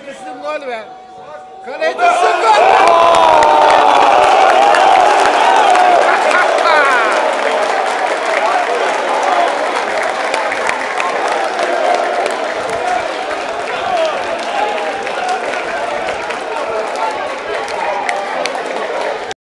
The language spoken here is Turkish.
Kaleyi teslim gol be. Kaleyi.